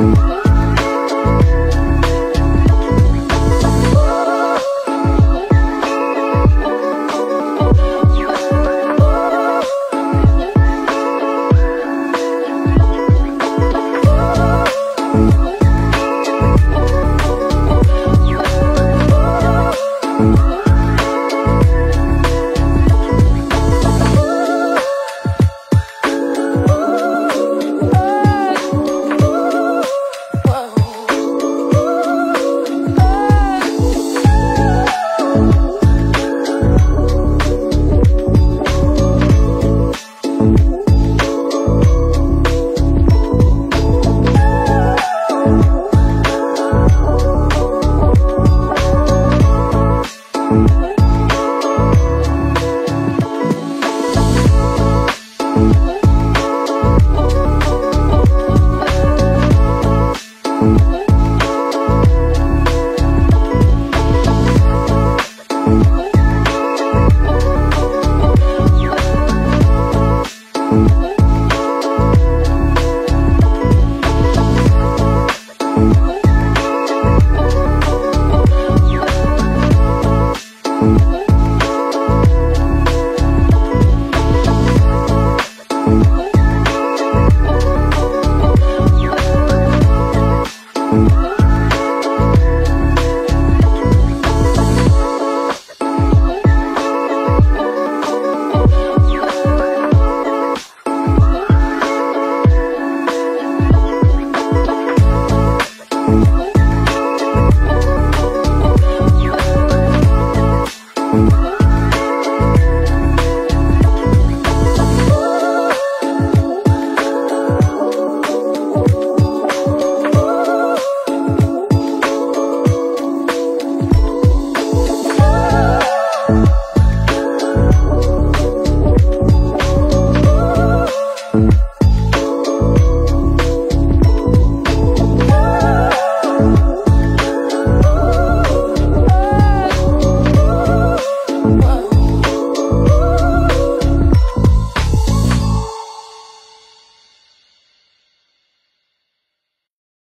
Bye. Thank